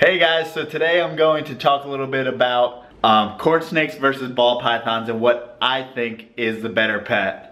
Hey guys, so today I'm going to talk a little bit about um, corn snakes versus ball pythons and what I think is the better pet.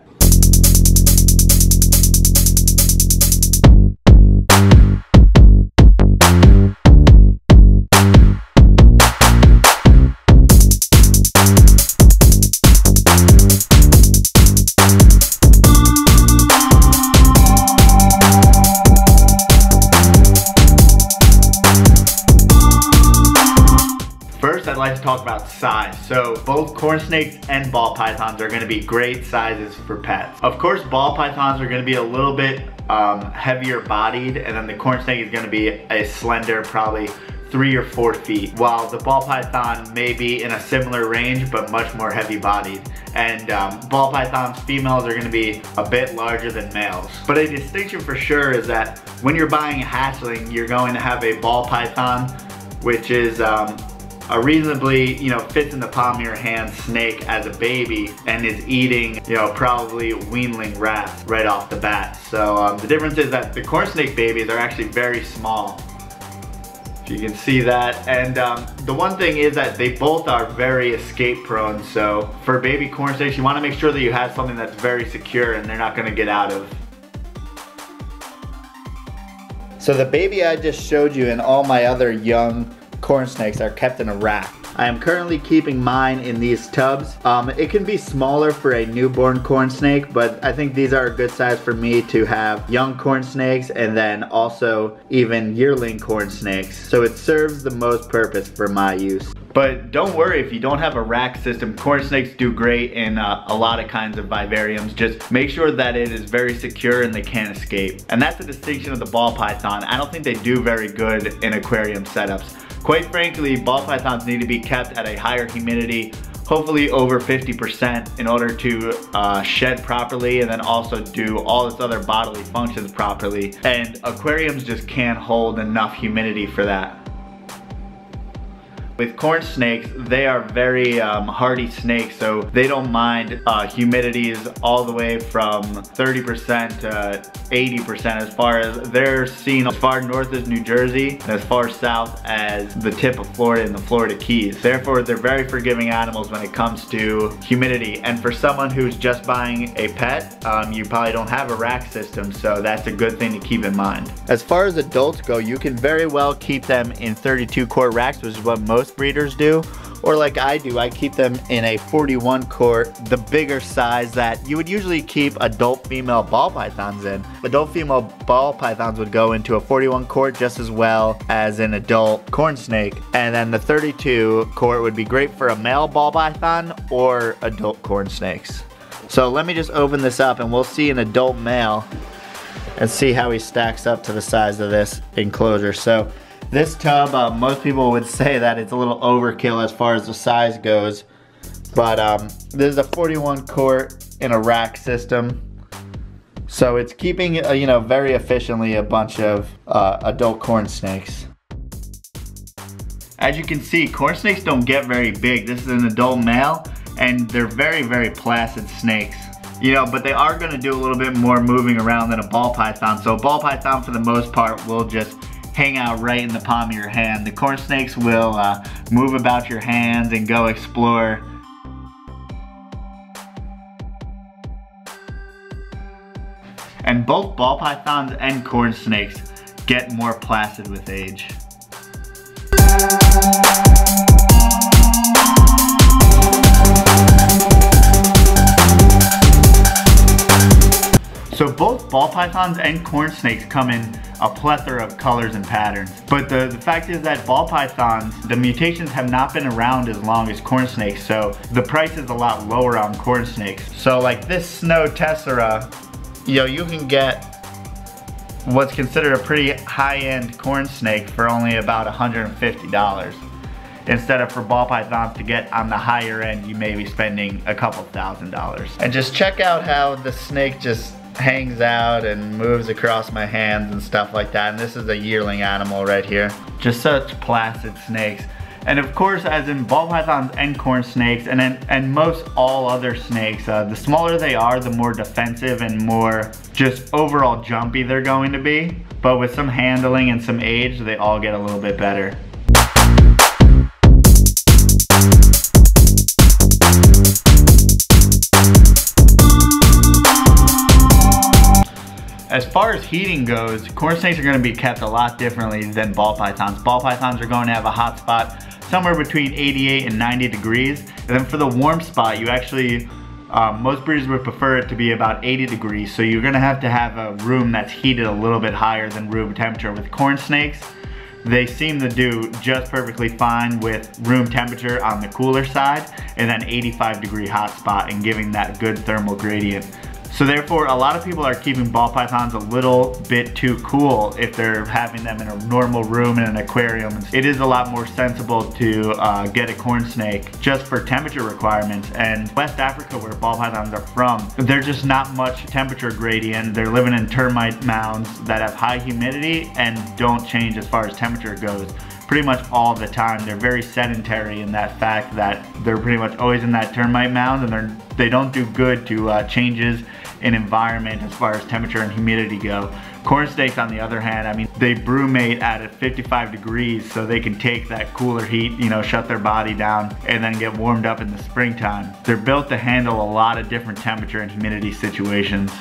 So both corn snakes and ball pythons are gonna be great sizes for pets. Of course, ball pythons are gonna be a little bit um, heavier bodied and then the corn snake is gonna be a slender, probably three or four feet, while the ball python may be in a similar range, but much more heavy bodied. And um, ball pythons, females are gonna be a bit larger than males. But a distinction for sure is that when you're buying a hatchling, you're going to have a ball python, which is um, a reasonably, you know, fits in the palm of your hand snake as a baby and is eating, you know, probably weanling rats right off the bat. So um, the difference is that the corn snake babies are actually very small. If you can see that. And um, the one thing is that they both are very escape prone. So for baby corn snakes, you wanna make sure that you have something that's very secure and they're not gonna get out of. So the baby I just showed you and all my other young corn snakes are kept in a rack. I am currently keeping mine in these tubs. Um, it can be smaller for a newborn corn snake, but I think these are a good size for me to have young corn snakes and then also even yearling corn snakes. So it serves the most purpose for my use. But don't worry if you don't have a rack system, corn snakes do great in uh, a lot of kinds of vivariums. Just make sure that it is very secure and they can't escape. And that's the distinction of the ball python. I don't think they do very good in aquarium setups. Quite frankly, ball pythons need to be kept at a higher humidity, hopefully over 50% in order to uh, shed properly and then also do all its other bodily functions properly. And aquariums just can't hold enough humidity for that. With corn snakes, they are very um, hardy snakes, so they don't mind uh, humidities all the way from 30% to 80% as far as they're seen as far north as New Jersey and as far south as the tip of Florida and the Florida Keys. Therefore, they're very forgiving animals when it comes to humidity. And for someone who's just buying a pet, um, you probably don't have a rack system, so that's a good thing to keep in mind. As far as adults go, you can very well keep them in 32 quart racks, which is what most most breeders do or like I do, I keep them in a 41 quart, the bigger size that you would usually keep adult female ball pythons in. Adult female ball pythons would go into a 41 quart just as well as an adult corn snake. And then the 32 quart would be great for a male ball python or adult corn snakes. So let me just open this up and we'll see an adult male and see how he stacks up to the size of this enclosure. So this tub, uh, most people would say that it's a little overkill as far as the size goes. But um, this is a 41 quart in a rack system. So it's keeping, uh, you know, very efficiently a bunch of uh, adult corn snakes. As you can see, corn snakes don't get very big. This is an adult male and they're very, very placid snakes. You know, but they are gonna do a little bit more moving around than a ball python. So a ball python for the most part will just hang out right in the palm of your hand. The corn snakes will uh, move about your hands and go explore. And both ball pythons and corn snakes get more placid with age. So both ball pythons and corn snakes come in a plethora of colors and patterns. But the, the fact is that ball pythons, the mutations have not been around as long as corn snakes, so the price is a lot lower on corn snakes. So like this snow tessera, you know, you can get what's considered a pretty high-end corn snake for only about $150 instead of for ball pythons to get on the higher end you may be spending a couple thousand dollars and just check out how the snake just hangs out and moves across my hands and stuff like that. And this is a yearling animal right here. Just such placid snakes. And of course, as in ball pythons and corn snakes, and in, and most all other snakes, uh, the smaller they are, the more defensive and more just overall jumpy they're going to be. But with some handling and some age, they all get a little bit better. As far as heating goes, corn snakes are gonna be kept a lot differently than ball pythons. Ball pythons are going to have a hot spot somewhere between 88 and 90 degrees. And then for the warm spot, you actually, um, most breeders would prefer it to be about 80 degrees. So you're gonna have to have a room that's heated a little bit higher than room temperature. With corn snakes, they seem to do just perfectly fine with room temperature on the cooler side and then 85 degree hot spot and giving that good thermal gradient. So therefore, a lot of people are keeping ball pythons a little bit too cool if they're having them in a normal room in an aquarium. It is a lot more sensible to uh, get a corn snake just for temperature requirements. And West Africa, where ball pythons are from, there's just not much temperature gradient. They're living in termite mounds that have high humidity and don't change as far as temperature goes pretty much all the time. They're very sedentary in that fact that they're pretty much always in that termite mound and they're, they don't do good to uh, changes in environment as far as temperature and humidity go. Corn snakes on the other hand, I mean, they brumate at 55 degrees so they can take that cooler heat, you know, shut their body down and then get warmed up in the springtime. They're built to handle a lot of different temperature and humidity situations.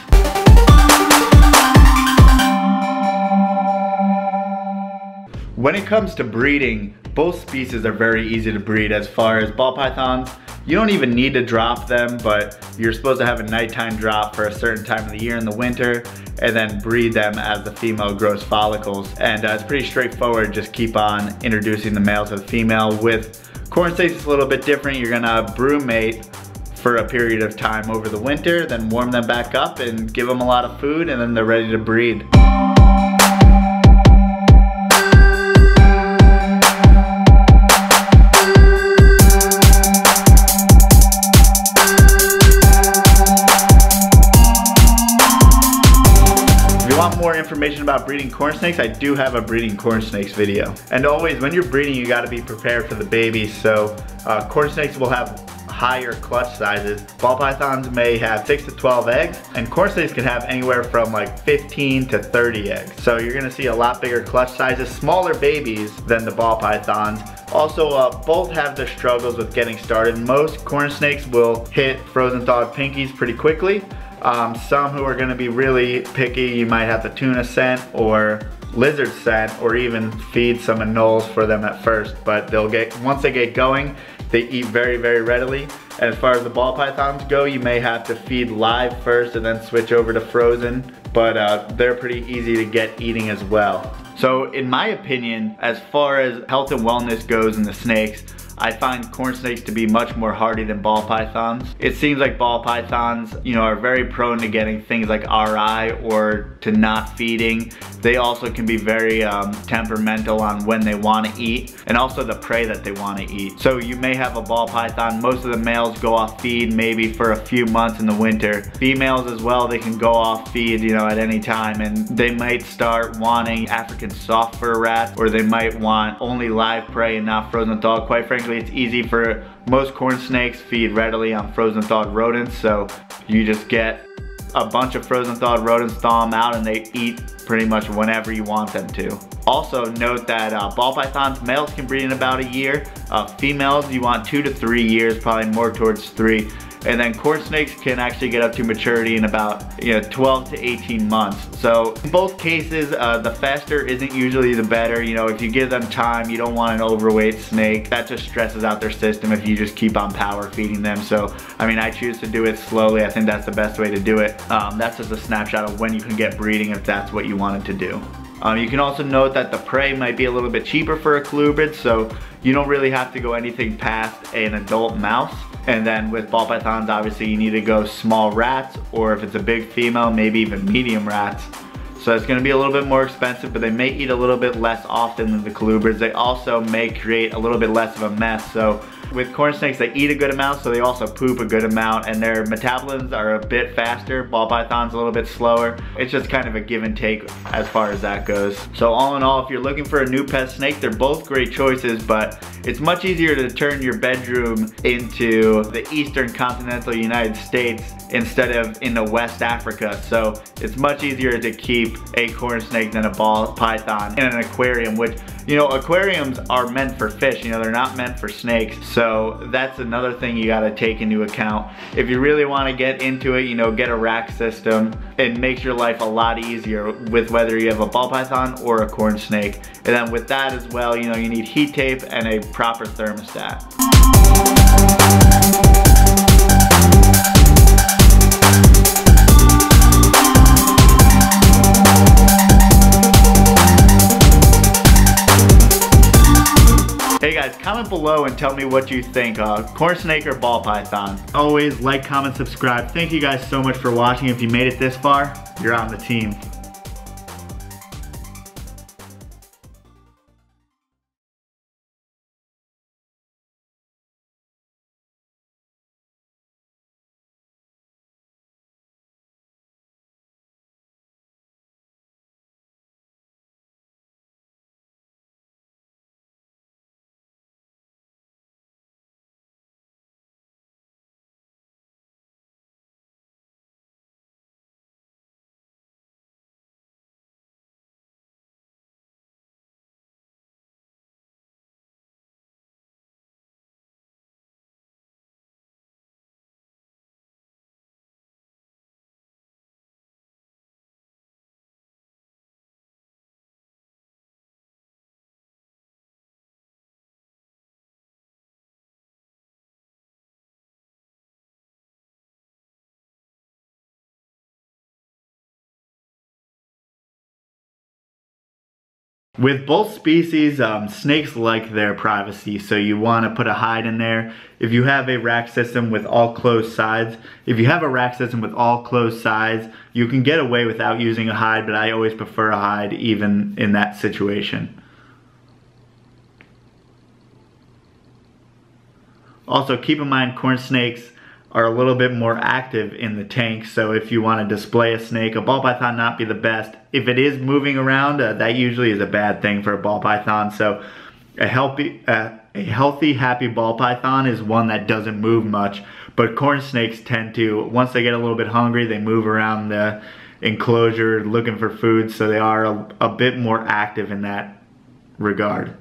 When it comes to breeding, both species are very easy to breed as far as ball pythons. You don't even need to drop them, but you're supposed to have a nighttime drop for a certain time of the year in the winter and then breed them as the female grows follicles. And uh, it's pretty straightforward, just keep on introducing the male to the female. With corn snakes, it's a little bit different. You're gonna brumate for a period of time over the winter, then warm them back up and give them a lot of food and then they're ready to breed. Information about breeding corn snakes, I do have a breeding corn snakes video. And always, when you're breeding, you gotta be prepared for the babies. So uh, corn snakes will have higher clutch sizes. Ball pythons may have 6 to 12 eggs, and corn snakes can have anywhere from like 15 to 30 eggs. So you're gonna see a lot bigger clutch sizes, smaller babies than the ball pythons. Also, uh, both have their struggles with getting started. Most corn snakes will hit frozen thawed pinkies pretty quickly, um, some who are gonna be really picky, you might have to tuna scent or lizard scent or even feed some anoles for them at first. But they'll get, once they get going, they eat very, very readily. And as far as the ball pythons go, you may have to feed live first and then switch over to frozen. But uh, they're pretty easy to get eating as well. So in my opinion, as far as health and wellness goes in the snakes, I find corn snakes to be much more hardy than ball pythons. It seems like ball pythons, you know, are very prone to getting things like RI or to not feeding. They also can be very um, temperamental on when they want to eat and also the prey that they want to eat. So you may have a ball python, most of the males go off feed maybe for a few months in the winter. Females as well, they can go off feed, you know, at any time and they might start wanting African soft fur rats or they might want only live prey and not frozen thawed. Quite frankly, it's easy for most corn snakes feed readily on frozen thawed rodents. So you just get a bunch of frozen thawed rodents, thaw them out, and they eat pretty much whenever you want them to. Also note that uh, ball pythons, males can breed in about a year. Uh, females, you want two to three years, probably more towards three. And then corn snakes can actually get up to maturity in about you know 12 to 18 months. So in both cases, uh, the faster isn't usually the better. You know, if you give them time, you don't want an overweight snake. That just stresses out their system if you just keep on power feeding them. So, I mean, I choose to do it slowly. I think that's the best way to do it. Um, that's just a snapshot of when you can get breeding if that's what you wanted to do. Um, you can also note that the prey might be a little bit cheaper for a colubrid, so you don't really have to go anything past an adult mouse. And then with ball pythons, obviously you need to go small rats, or if it's a big female, maybe even medium rats. So it's gonna be a little bit more expensive, but they may eat a little bit less often than the colubrids. They also may create a little bit less of a mess. So with corn snakes, they eat a good amount, so they also poop a good amount, and their metabolisms are a bit faster. Ball python's a little bit slower. It's just kind of a give and take as far as that goes. So all in all, if you're looking for a new pet snake, they're both great choices, but it's much easier to turn your bedroom into the eastern continental United States instead of in the West Africa. So it's much easier to keep a corn snake than a ball python in an aquarium, which you know, aquariums are meant for fish, you know, they're not meant for snakes. So that's another thing you gotta take into account. If you really wanna get into it, you know, get a rack system. It makes your life a lot easier with whether you have a ball python or a corn snake. And then with that as well, you know, you need heat tape and a proper thermostat. Comment below and tell me what you think, uh, corn snake or ball python. Always like, comment, subscribe. Thank you guys so much for watching. If you made it this far, you're on the team. With both species, um, snakes like their privacy, so you want to put a hide in there. If you have a rack system with all closed sides, if you have a rack system with all closed sides, you can get away without using a hide, but I always prefer a hide even in that situation. Also, keep in mind corn snakes are a little bit more active in the tank. So if you want to display a snake, a ball python not be the best. If it is moving around, uh, that usually is a bad thing for a ball python. So a healthy, uh, a healthy, happy ball python is one that doesn't move much. But corn snakes tend to, once they get a little bit hungry, they move around the enclosure looking for food. So they are a, a bit more active in that regard.